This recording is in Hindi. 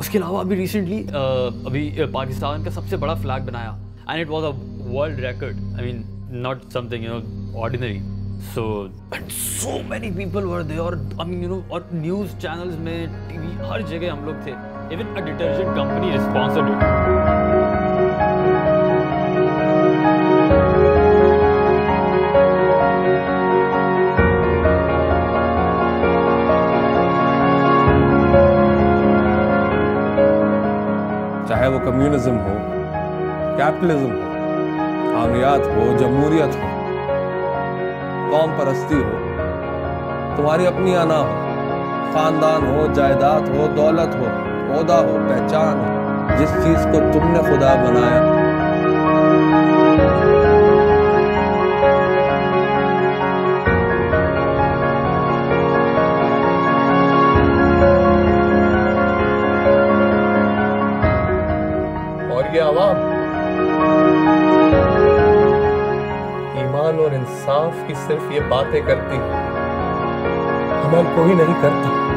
इसके अलावा अभी रिसेंटली अभी पाकिस्तान का सबसे बड़ा फ्लैग बनाया। And it was a world record I mean not something you know ordinary so and so many people were they और आई मीन यू नो और न्यूज़ चैनल्स में टीवी हर जगह हम लोग थे। Even a detergent company responsible चाहे वो कम्युनिज्म हो, कैपिटलिज्म हो, आमियात हो, जमहूरियत हो, कौम परस्ती हो, तुम्हारी अपनी आना हो, खानदान हो, जायदाद हो, दौलत हो पौधा हो, पहचान हो, जिस चीज़ को तुमने खुदा बनाया और ये आवाम ईमान और इंसाफ की सिर्फ़ ये बातें करती अमल कोई नहीं करता।